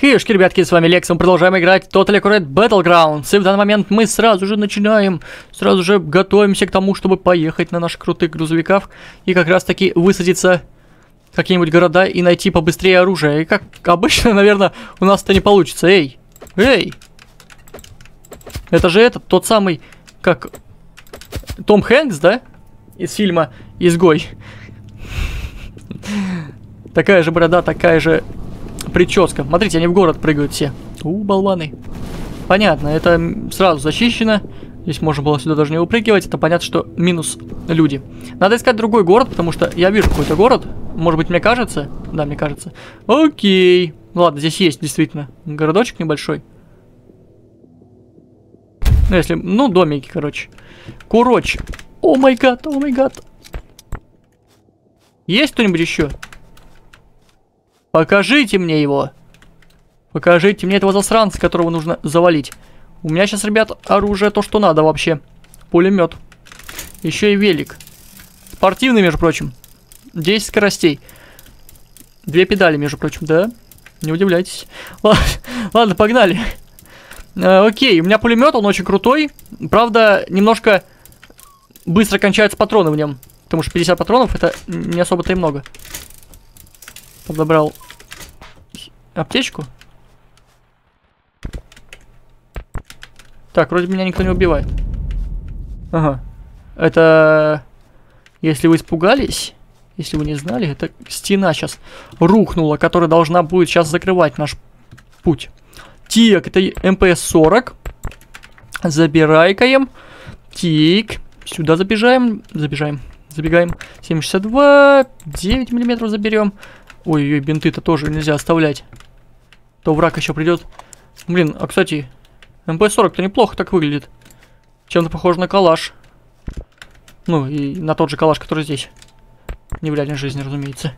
Хишки, ребятки, с вами Лекс, мы продолжаем играть Total Accurate Battlegrounds. И в данный момент мы сразу же начинаем, сразу же готовимся к тому, чтобы поехать на наших крутых грузовиках и как раз таки высадиться в какие-нибудь города и найти побыстрее оружие. И как обычно, наверное, у нас это не получится. Эй, эй! Это же этот, тот самый, как Том Хэнкс, да? Из фильма «Изгой». Такая же борода, такая же прическа. Смотрите, они в город прыгают все. У, болваны. Понятно, это сразу зачищено. Здесь можно было сюда даже не выпрыгивать. Это понятно, что минус люди. Надо искать другой город, потому что я вижу какой-то город. Может быть, мне кажется? Да, мне кажется. Окей. Ладно, здесь есть действительно городочек небольшой. Ну, если... Ну, домики, короче. Курочь. О май гад, о май гад. Есть кто-нибудь еще? Покажите мне его. Покажите мне этого засранца, которого нужно завалить. У меня сейчас, ребят, оружие то, что надо вообще. Пулемет. Еще и велик. Спортивный, между прочим. 10 скоростей. Две педали, между прочим, да? Не удивляйтесь. Ладно, ладно погнали. Э, окей, у меня пулемет, он очень крутой. Правда, немножко быстро кончаются патроны в нем. Потому что 50 патронов это не особо-то и много подобрал аптечку. Так, вроде меня никто не убивает. Ага. Это... Если вы испугались, если вы не знали, это стена сейчас рухнула, которая должна будет сейчас закрывать наш путь. Так, это МПС-40. Забирай-каем. Тик. Сюда забежаем. Забежаем. Забегаем. 762. 9 миллиметров заберем. Ой-ой, бинты-то тоже нельзя оставлять. То враг еще придет. Блин, а кстати, МП-40-то неплохо так выглядит. Чем-то похож на калаш. Ну, и на тот же калаш, который здесь. Не в реальной жизни, разумеется.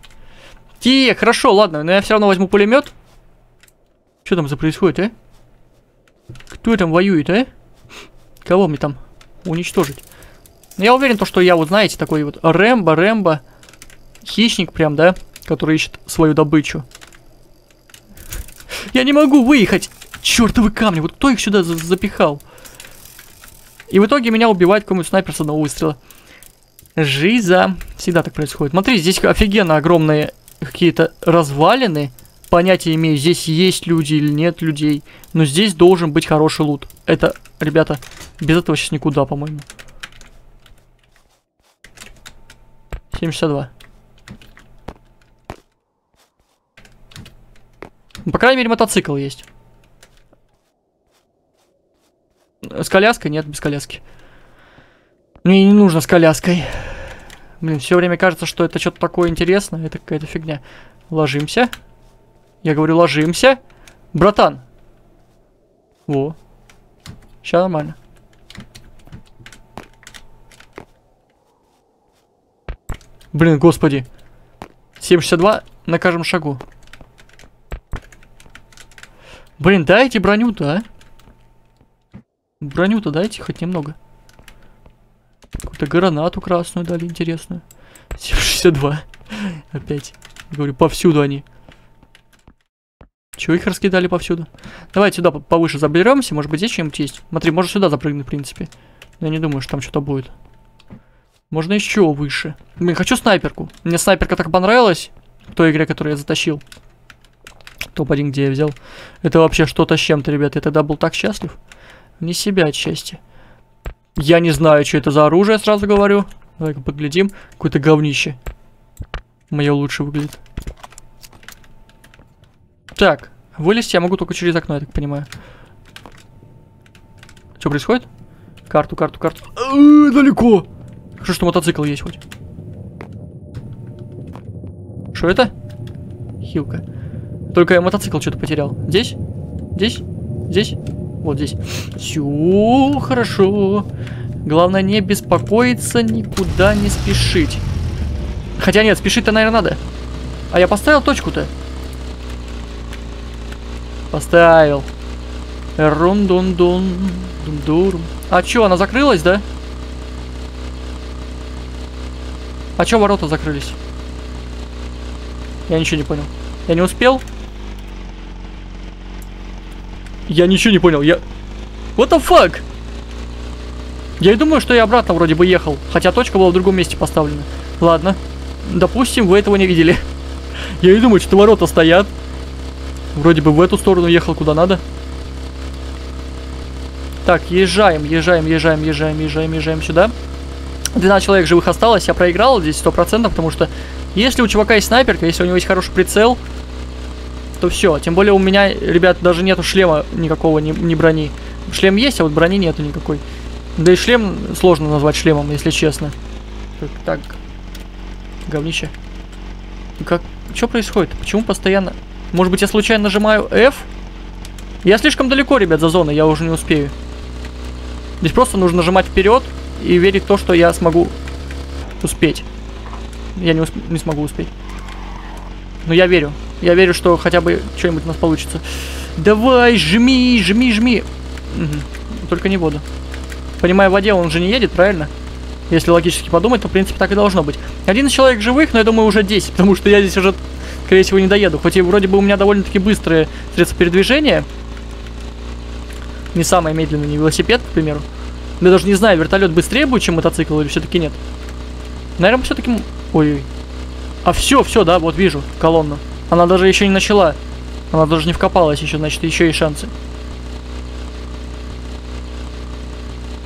Те, хорошо, ладно, но я все равно возьму пулемет. Что там за происходит, а? Кто там воюет, а? Кого мне там уничтожить? Я уверен, то, что я вот, знаете, такой вот Рэмбо, Рэмбо, хищник прям, да? Который ищет свою добычу. Я не могу выехать! Чертовы камни! Вот кто их сюда за запихал? И в итоге меня убивает какой-нибудь снайпер с одного выстрела. Жиза. Всегда так происходит. Смотри, здесь офигенно огромные какие-то развалины. Понятия имею, здесь есть люди или нет людей. Но здесь должен быть хороший лут. Это, ребята, без этого сейчас никуда, по-моему. 762. По крайней мере, мотоцикл есть. С коляской? Нет, без коляски. Мне не нужно с коляской. Блин, все время кажется, что это что-то такое интересное. Это какая-то фигня. Ложимся. Я говорю, ложимся. Братан. Во. Сейчас нормально. Блин, господи. 762 на каждом шагу. Блин, дайте броню-то, а? Броню-то дайте хоть немного. Какую-то гранату красную дали, интересную. 62. Опять. Говорю, повсюду они. Чего их раскидали повсюду? Давайте сюда повыше заберемся. Может быть, здесь чем-нибудь есть. Смотри, можно сюда запрыгнуть, в принципе. Я не думаю, что там что-то будет. Можно еще выше. Блин, хочу снайперку. Мне снайперка так понравилась. В той игре, которую я затащил. Топ-1, где я взял. Это вообще что-то с чем-то, ребят. Я тогда был так счастлив. Не себя от счастья. Я не знаю, что это за оружие, сразу говорю. Давай-ка поглядим. Какое-то говнище. Мое лучше выглядит. Так, вылезть я могу только через окно, я так понимаю. Что происходит? Карту, карту, карту. Э -э, далеко. Хорошо, что мотоцикл есть хоть. Что это? Хилка. Только я мотоцикл что-то потерял. Здесь? Здесь? Здесь? Вот здесь. Все хорошо. Главное не беспокоиться, никуда не спешить. Хотя нет, спешить-то, наверное, надо. А я поставил точку-то? Поставил. Рун-дун-дун. Дун-дурм. А чё, она закрылась, да? А чё ворота закрылись? Я ничего не понял. Я не успел? Я ничего не понял, я... What the fuck? Я и думаю, что я обратно вроде бы ехал, хотя точка была в другом месте поставлена. Ладно, допустим, вы этого не видели. Я и думаю, что ворота стоят. Вроде бы в эту сторону ехал куда надо. Так, езжаем, езжаем, езжаем, езжаем, езжаем, езжаем сюда. 12 человек живых осталось, я проиграл здесь 100%, потому что если у чувака есть снайперка, если у него есть хороший прицел, то все. Тем более у меня, ребят, даже нету шлема никакого, ни, ни брони. Шлем есть, а вот брони нету никакой. Да и шлем сложно назвать шлемом, если честно. Так, говнище. Как, что происходит? Почему постоянно... Может быть, я случайно нажимаю F? Я слишком далеко, ребят, за зоной, я уже не успею. Здесь просто нужно нажимать вперед и верить в то, что я смогу успеть. Я не, усп не смогу успеть. Но я верю. Я верю, что хотя бы что-нибудь у нас получится. Давай, жми, жми, жми. Угу. Только не воду. Понимаю, в воде он же не едет, правильно? Если логически подумать, то, в принципе, так и должно быть. Один человек живых, но я думаю, уже 10, потому что я здесь уже, скорее всего, не доеду. Хоть и вроде бы у меня довольно-таки быстрые средства передвижения. Не самое медленное, не велосипед, к примеру. Я даже не знаю, вертолет быстрее будет, чем мотоцикл, или все-таки нет. Наверное, все-таки... Ой-ой. А все, все, да, вот вижу колонну. Она даже еще не начала. Она даже не вкопалась еще, значит, еще есть шансы.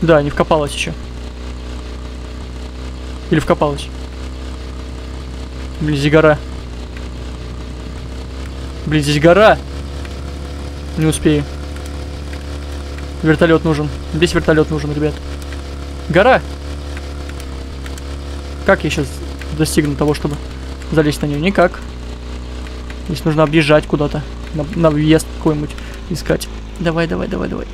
Да, не вкопалась еще. Или вкопалась. Блин, здесь гора. Блин, здесь гора. Не успею. Вертолет нужен. Здесь вертолет нужен, ребят. Гора. Как я сейчас достигну того, чтобы залезть на нее? Никак. Здесь нужно объезжать куда-то. На, на въезд какой-нибудь искать. Давай, давай, давай, давай.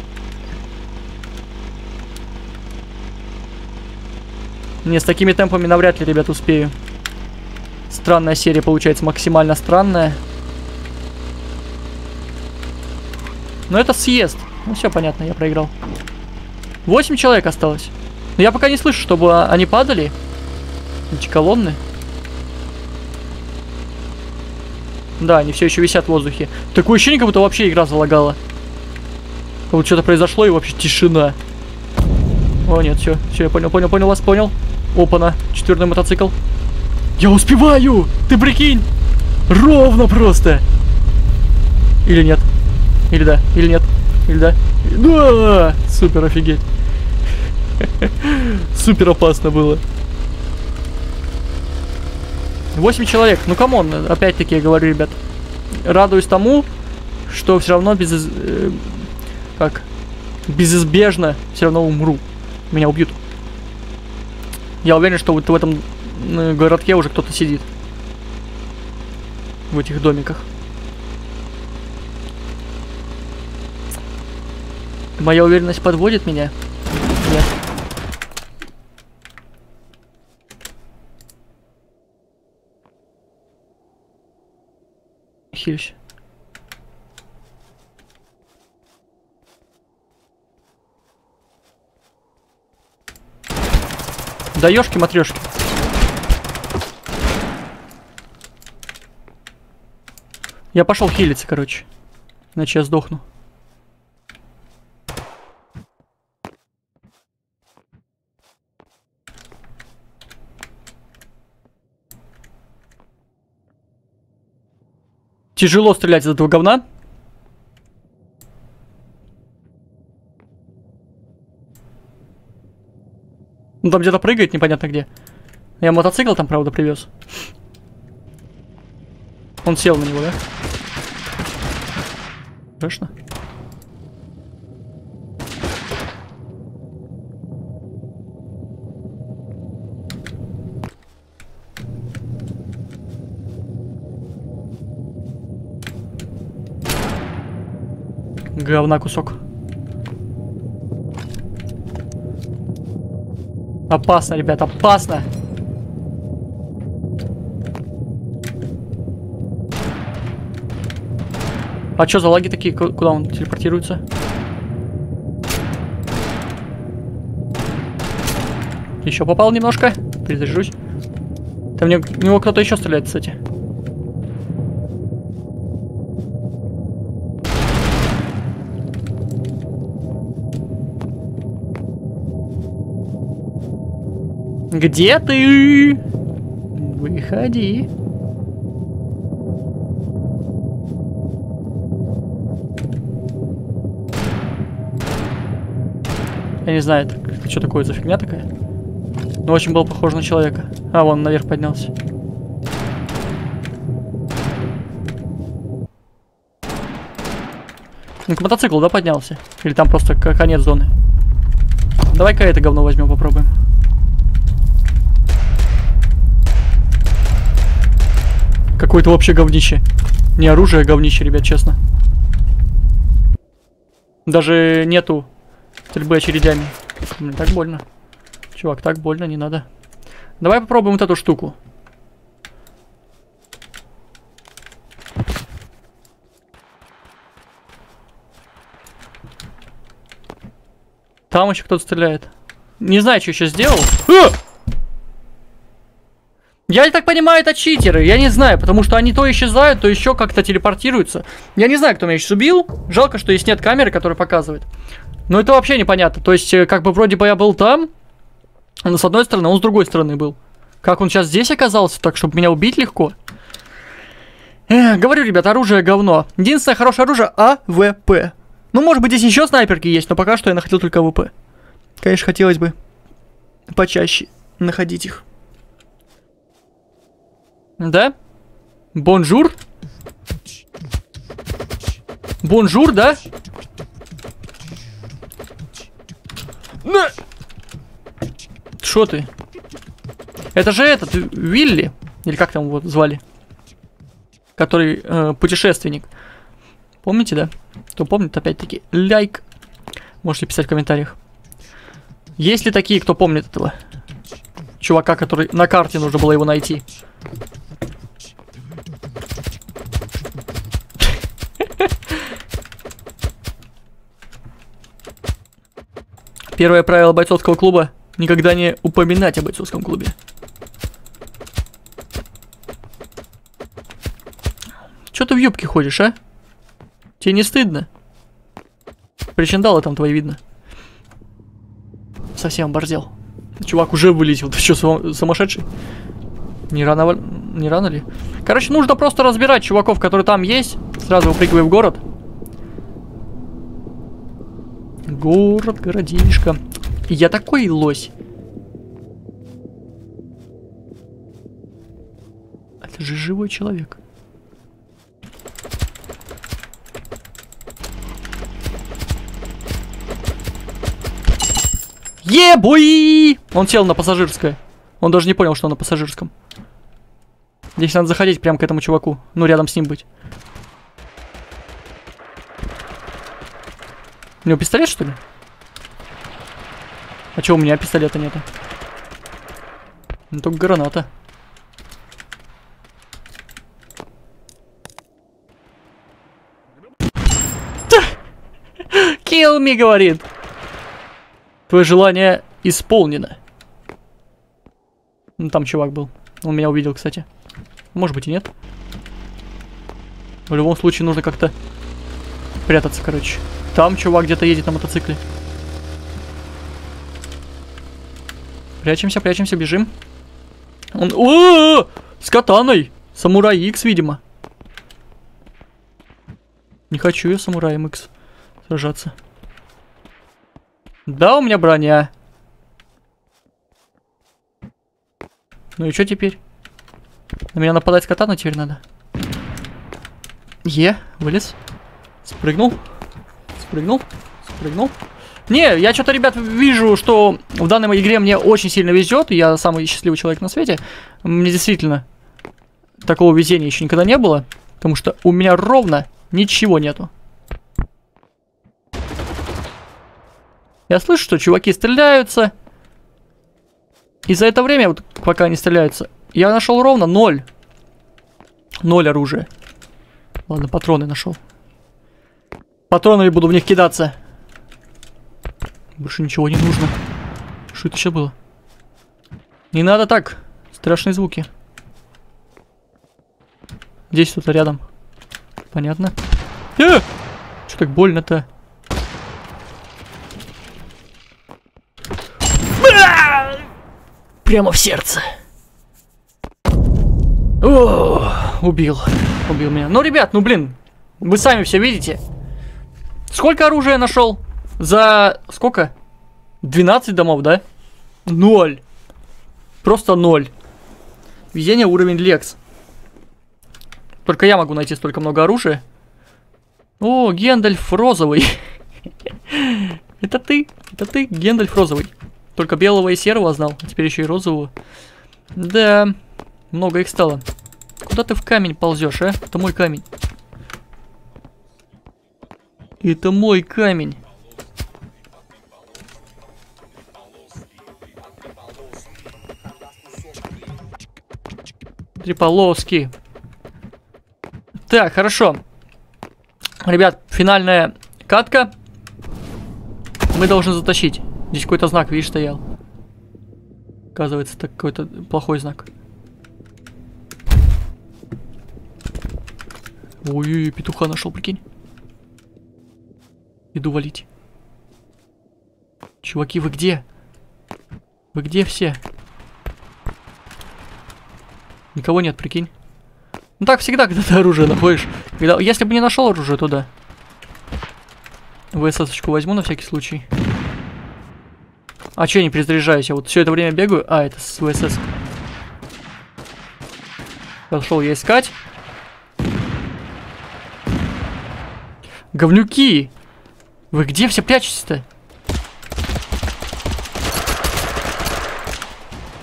Не, с такими темпами навряд ли, ребят, успею. Странная серия получается, максимально странная. Но это съезд. Ну все понятно, я проиграл. Восемь человек осталось. Но я пока не слышу, чтобы они падали. Эти колонны. Да, они все еще висят в воздухе. Такое ощущение, как будто вообще игра залагала. Вот что-то произошло и вообще тишина. О, нет, все, все, я понял, понял, понял вас, понял. Опа-на, четвертый мотоцикл. Я успеваю! Ты прикинь! Ровно просто! Или нет? Или да? Или нет? Или да? Да! Супер, офигеть. Супер опасно было. 8 человек. Ну, come on, опять-таки я говорю, ребят. Радуюсь тому, что все равно без... Э, как? Безизбежно все равно умру. Меня убьют. Я уверен, что вот в этом городке уже кто-то сидит. В этих домиках. Моя уверенность подводит меня? Нет. Хилюсь. Даешки матрешки. Я пошел хилиться, короче. Иначе я сдохну. Тяжело стрелять из этого говна. Ну там где-то прыгает, непонятно где. Я мотоцикл там, правда, привез. Он сел на него, да? Точно. Говна кусок. Опасно, ребят, опасно. А что за лаги такие? Куда он телепортируется? Еще попал немножко. Перезаряжусь. Там в него кто-то еще стреляет, кстати. Где ты? Выходи. Я не знаю, это что такое за фигня такая? Ну, очень был похож на человека. А, вон наверх поднялся. Ну, к мотоциклу, да, поднялся? Или там просто конец зоны? Давай-ка это говно возьмем, попробуем. Какое-то вообще говнище. Не оружие, а говнище, ребят, честно. Даже нету стрельбы очередями. Блин, так больно. Чувак, так больно, не надо. Давай попробуем вот эту штуку. Там еще кто-то стреляет. Не знаю, что еще сделал. А! Я так понимаю, это читеры. Я не знаю, потому что они то исчезают, то еще как-то телепортируются. Я не знаю, кто меня сейчас убил. Жалко, что есть нет камеры, которая показывает. Но это вообще непонятно. То есть, э, как бы вроде бы я был там, но с одной стороны, он с другой стороны был. Как он сейчас здесь оказался, так, чтобы меня убить легко? Эх, говорю, ребят, оружие говно. Единственное хорошее оружие AWP. Ну, может быть, здесь еще снайперки есть, но пока что я находил только AWP. Конечно, хотелось бы почаще находить их. Да? Bonjour? Bonjour, да? На! Что ты? Это же этот, Вилли, или как там его звали? Который э, путешественник. Помните, да? Кто помнит, опять-таки, лайк. Можете писать в комментариях. Есть ли такие, кто помнит этого? Чувака, который на карте нужно было его найти. Первое правило бойцовского клуба – никогда не упоминать о бойцовском клубе. Чё ты в юбке ходишь, а? Тебе не стыдно? Причиндалы там твои видно. Совсем оборзел. Чувак уже вылетел. Ты что, сумасшедший? Не рано, не рано ли? Короче, нужно просто разбирать чуваков, которые там есть. Сразу упрыгивай в город. Город, городишко. Я такой лось. Это же живой человек. Ебуи! Он сел на пассажирское. Он даже не понял, что он на пассажирском. Здесь надо заходить прямо к этому чуваку. Ну, рядом с ним быть. У него пистолет, что ли? А чё, у меня пистолета нету? Ну, только граната. Kill me, говорит. Твое желание исполнено. Ну, там чувак был. Он меня увидел, кстати. Может быть и нет. В любом случае нужно как-то прятаться, короче. Там чувак где-то едет на мотоцикле. Прячемся, прячемся, бежим. Он... О -о -о! С катаной! Самурай X, видимо. Не хочу я самураем X сражаться. Да, у меня броня. Ну и что теперь? На меня нападать с катана теперь надо. Е, вылез. Спрыгнул. Спрыгнул. Спрыгнул. Не, я что-то, ребят, вижу, что в данной игре мне очень сильно везет. Я самый счастливый человек на свете. Мне действительно такого везения еще никогда не было. Потому что у меня ровно ничего нету. Я слышу, что чуваки стреляются. И за это время, вот пока они стреляются, я нашел ровно ноль. Ноль оружия. Ладно, патроны нашел. Патронами буду в них кидаться. Больше ничего не нужно. Что это еще было? Не надо так. Страшные звуки. Здесь кто-то рядом. Понятно. Э! Что так больно-то? Прямо в сердце. О, убил. Убил меня. Ну, ребят, ну блин, вы сами все видите. Сколько оружия нашел? За сколько? 12 домов, да? Ноль. Просто ноль. Везение уровень Лекс. Только я могу найти столько много оружия. О, Гендальф розовый. Это ты, это ты, Гендальф розовый. Только белого и серого знал, а теперь еще и розового. Да, много их стало. Куда ты в камень ползешь, а? Это мой камень. Это мой камень. Триполовский. Так, хорошо. Ребят, финальная катка. Мы должны затащить. Здесь какой-то знак, видишь, стоял. Оказывается, это какой-то плохой знак. Ой-ой-ой, петуха нашел, прикинь. Иду валить. Чуваки, вы где? Вы где все? Никого нет, прикинь. Ну так всегда, когда ты оружие находишь. Когда... Если бы не нашел оружие, то да. ВСС-очку возьму на всякий случай. А че я не перезаряжаюсь? Я вот все это время бегаю. А, это с ВСС. Пошел я искать. Говнюки! Вы где все прячетесь-то?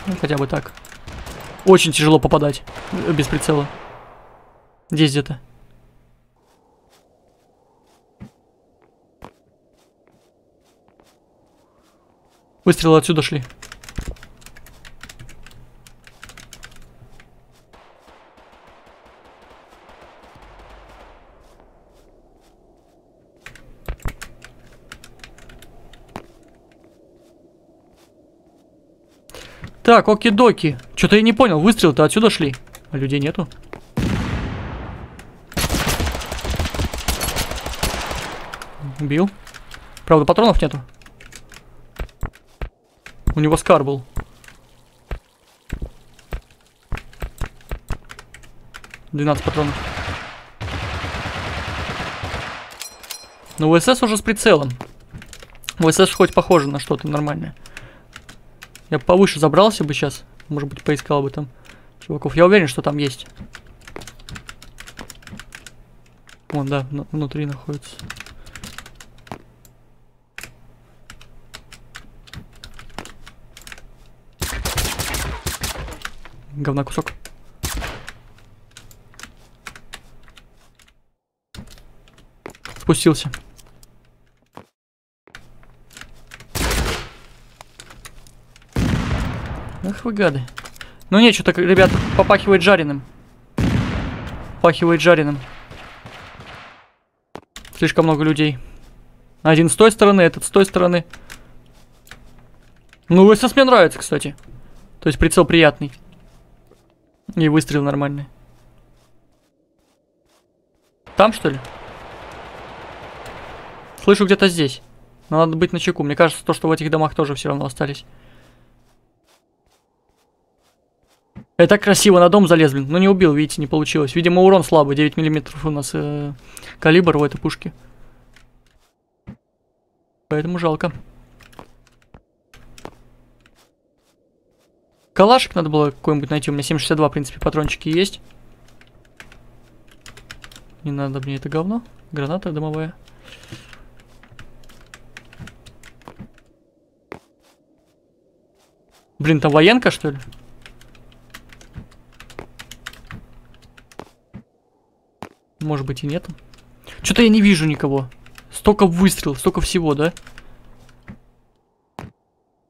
Ну, хотя бы так. Очень тяжело попадать э, без прицела. Здесь где-то. Выстрелы отсюда шли. Так, оки-доки. Что-то я не понял, выстрелы-то отсюда шли. А людей нету. Убил. Правда, патронов нету. У него скар был. Двенадцать патронов. Ну, ВСС уже с прицелом. ВСС хоть похоже на что-то нормальное. Я повыше забрался бы сейчас. Может быть, поискал бы там чуваков. Я уверен, что там есть. Вон, да, внутри находится. Говна кусок. Спустился. Ах вы гады. Ну не, что-то, ребят, попахивает жареным. Попахивает жареным. Слишком много людей. Один с той стороны, этот с той стороны. Ну, СС мне нравится, кстати. То есть прицел приятный. И выстрел нормальный. Там, что ли? Слышу где-то здесь. Но надо быть на чеку. Мне кажется, то, что в этих домах тоже все равно остались. Это красиво на дом залез, блин. Но не убил, видите, не получилось. Видимо, урон слабый. 9 миллиметров у нас э, калибр у этой пушки. Поэтому жалко. Калашик надо было какой-нибудь найти. У меня 7,62, в принципе, патрончики есть. Не надо мне это говно. Граната дымовая. Блин, там военка, что ли? Может быть и нет. Что-то я не вижу никого. Столько выстрелов, столько всего, да?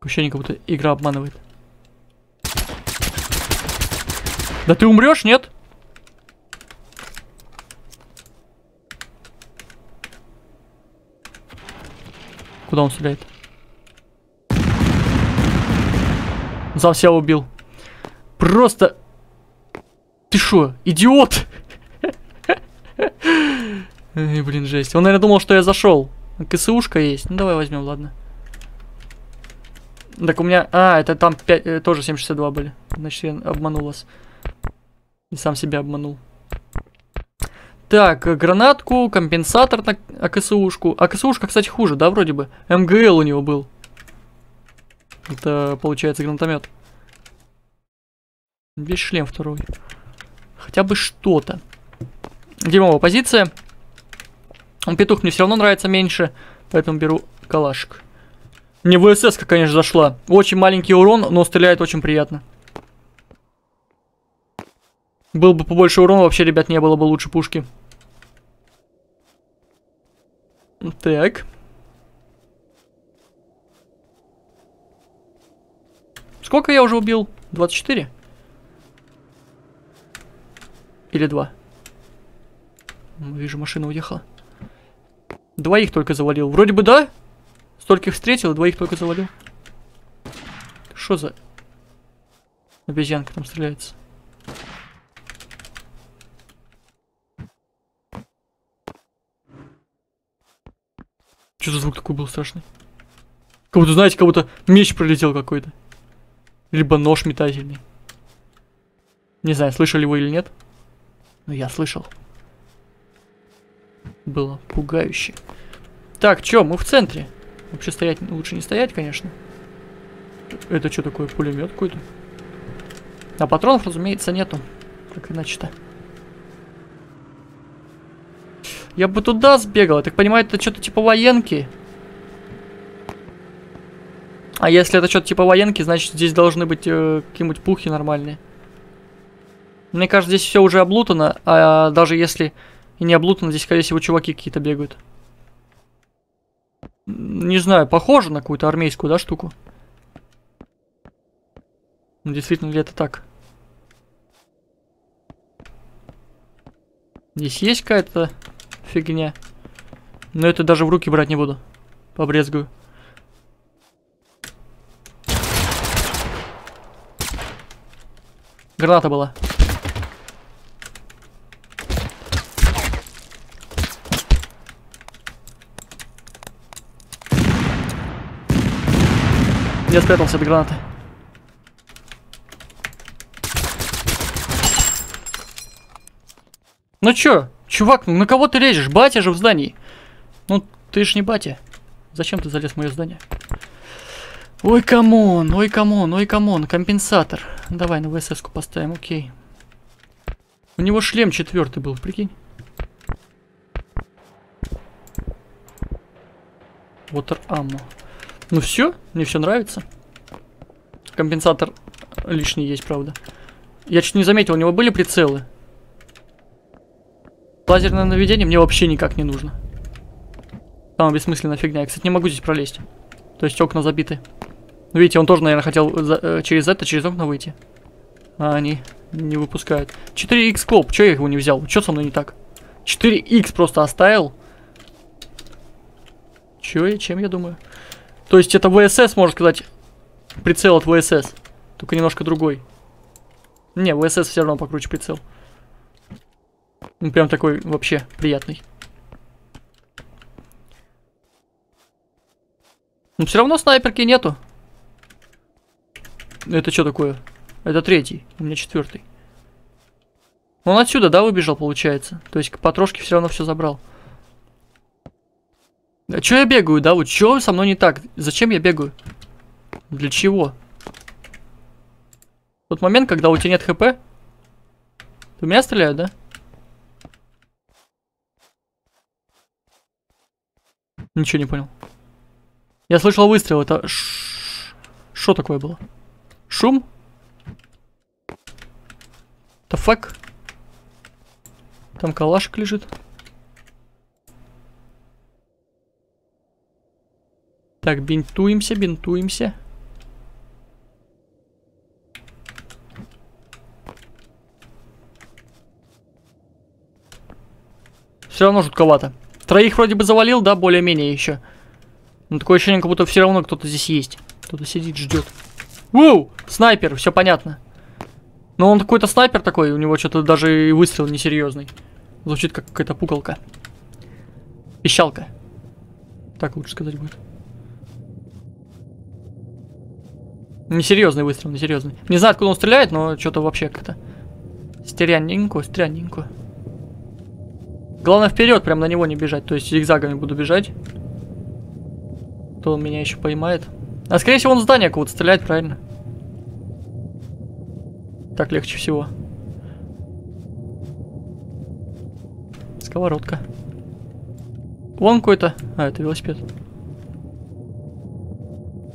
Ощущение, как будто игра обманывает. Да ты умрешь, нет? Куда он стреляет? Зал себя убил. Просто... Ты шо, идиот? Эй, блин, жесть. Он, наверное, думал, что я зашел. КСУшка есть. Ну, давай возьмем, ладно. Так у меня... А, это там 5, э, тоже 7,62 были. Значит, я обманул вас. И сам себя обманул. Так, э, гранатку, компенсатор на АКСУшку. АКСУшка, кстати, хуже, да, вроде бы? МГЛ у него был. Это, получается, гранатомет. Весь шлем второй. Хотя бы что-то. Димова позиция. Он петух мне все равно нравится меньше, поэтому беру калашик. Не ВСС, конечно, зашла. Очень маленький урон, но стреляет очень приятно. Был бы побольше урона, вообще, ребят, не было бы лучше пушки. Так. Сколько я уже убил? 24? Или 2? Вижу, машина уехала. Двоих только завалил. Вроде бы да. Стольких встретил, двоих только завалил. Что за обезьянка там стреляется? Что за звук такой был страшный? Как будто, знаете, как будто меч пролетел какой-то. Либо нож метательный. Не знаю, слышали вы или нет. Но я слышал. Было пугающе. Так, чё, мы в центре. Вообще стоять лучше не стоять, конечно. Это что такое, пулемет какой-то? А патронов, разумеется, нету. Как иначе-то. Я бы туда сбегал. Я так понимаю, это что-то типа военки. А если это что-то типа военки, значит здесь должны быть э, какие-нибудь пухи нормальные. Мне кажется, здесь все уже облутано, а даже если и не облутано, здесь, скорее всего, чуваки какие-то бегают. Не знаю, похоже на какую-то армейскую, да, штуку? Ну, действительно ли это так? Здесь есть какая-то фигня. Но это даже в руки брать не буду. Побрезгую. Граната была. Я спрятался от гранаты. Ну чё, чувак, ну на кого ты лезешь? Батя же в здании. Ну, ты ж не батя. Зачем ты залез в мое здание? Ой, come on, ой, камон, ой, камон, компенсатор. Давай на ВСС-ку поставим, окей. У него шлем четвертый был, прикинь. Water ammo. Ну все, мне все нравится. Компенсатор лишний есть, правда. Я чуть не заметил, у него были прицелы. Лазерное наведение мне вообще никак не нужно. Там бессмысленная фигня. Я, кстати, не могу здесь пролезть. То есть окна забиты. Ну, видите, он тоже, наверное, хотел за, э, через это, через окна выйти. А они не выпускают. 4х скоп, что я его не взял? Что со мной не так? 4х просто оставил. Чё я, чем я думаю? То есть это ВСС, можно сказать, прицел от ВСС. Только немножко другой. Не, ВСС все равно покруче прицел. Ну, прям такой вообще приятный. Но все равно снайперки нету. Это что такое? Это третий, у меня четвертый. Он отсюда, да, выбежал, получается? То есть потрошки все равно все забрал. А чё я бегаю, да? Вот чё со мной не так? Зачем я бегаю? Для чего? Тот момент, когда у тебя нет хп. Ты меня стреляют, да? Ничего не понял. Я слышал выстрел. Это что такое было? Шум? The fuck? Там калашик лежит. Так, бинтуемся, бинтуемся. Все равно жутковато. Троих вроде бы завалил, да, более-менее еще. Но такое ощущение, как будто все равно кто-то здесь есть. Кто-то сидит, ждет. Воу! Снайпер, все понятно. Но он какой-то снайпер такой, у него что-то даже выстрел несерьезный. Звучит как какая-то пукалка. Пищалка. Так лучше сказать будет. Несерьезный выстрел, несерьезный. Не знаю, откуда он стреляет, но что-то вообще как-то стерянненько, стеряненько. Главное вперед, прям на него не бежать. То есть зигзагами буду бежать. То он меня еще поймает. А скорее всего он в здание кого-то стреляет, правильно? Так легче всего. Сковородка. Вон какой-то. А, это велосипед.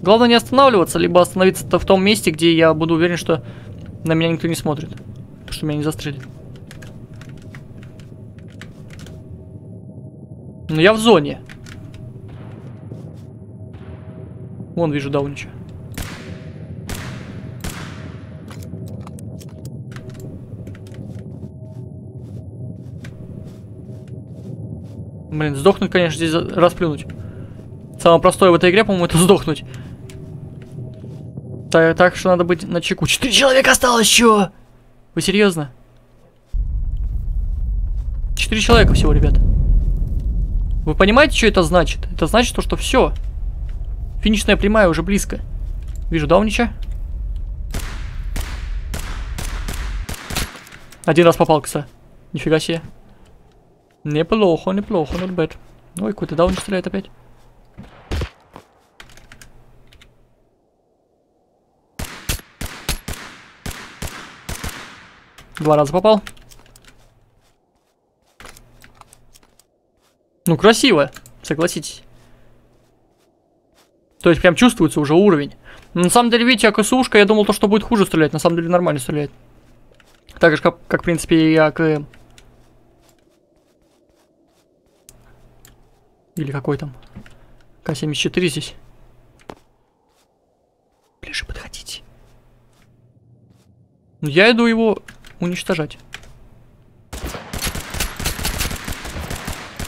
Главное не останавливаться, либо остановиться -то в том месте, где я буду уверен, что на меня никто не смотрит. Что меня не застрелит. Но я в зоне. Вон вижу Даунича. Блин, сдохнуть, конечно, здесь расплюнуть. Самое простое в этой игре, по-моему, это сдохнуть. Так, так что надо быть на чеку. Четыре человека осталось еще! Вы серьезно? Четыре человека всего, ребят. Вы понимаете, что это значит? Это значит то, что все. Финишная прямая уже близко. Вижу Даунича. Один раз попал, кса. Нифига себе. Неплохо, неплохо, not bad. Ой, какой-то Даунич стреляет опять. Два раза попал. Ну, красиво, согласитесь. То есть прям чувствуется уже уровень. на самом деле, видите, АКСУшка, я думал, то, что будет хуже стрелять. На самом деле, нормально стреляет. Так же, как, как в принципе, и АКМ. Или какой там? К-74 здесь. Ближе подходите. Ну, я иду его уничтожать.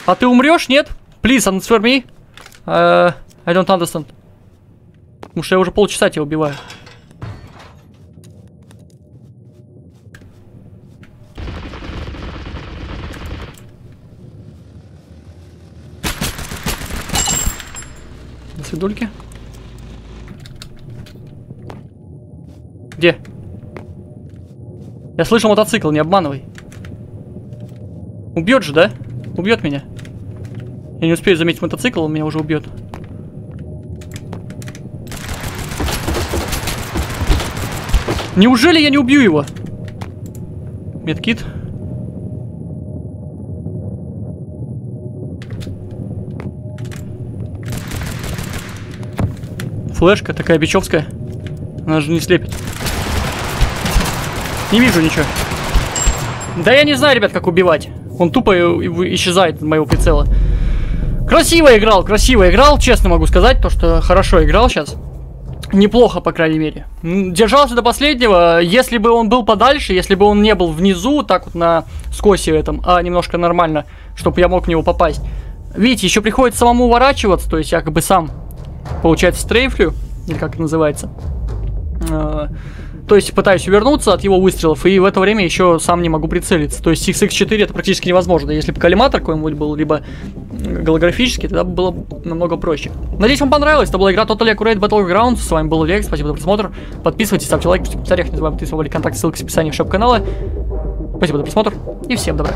А ты умрешь, нет? Please, answer me. Uh, I don't understand. Потому что я уже полчаса тебя убиваю. До свидульки. Я слышу мотоцикл, не обманывай. Убьет же, да? Убьет меня. Я не успею заметить мотоцикл, он меня уже убьет. Неужели я не убью его? Медкит. Флешка такая бичевская. Она же не слепит. Не вижу ничего. Да я не знаю, ребят, как убивать. Он тупо исчезает из моего прицела. Красиво играл, красиво играл, честно могу сказать, то, что хорошо играл сейчас. Неплохо, по крайней мере. Держался до последнего. Если бы он был подальше, если бы он не был внизу, так вот на скосе этом, а немножко нормально, чтобы я мог в него попасть. Видите, еще приходится самому уворачиваться, то есть я как бы сам, получается, стрейфлю, или как это называется. То есть пытаюсь увернуться от его выстрелов, и в это время еще сам не могу прицелиться. То есть XX4 это практически невозможно. Если бы коллиматор какой-нибудь был, либо голографический, тогда было бы намного проще. Надеюсь, вам понравилось. Это была игра Total Accurate Battlegrounds. С вами был Олег, спасибо за просмотр. Подписывайтесь, ставьте лайк, пишите в комментариях, не забывайте подписывать контакт, ссылка в описании в шоп канала. Спасибо за просмотр и всем добра.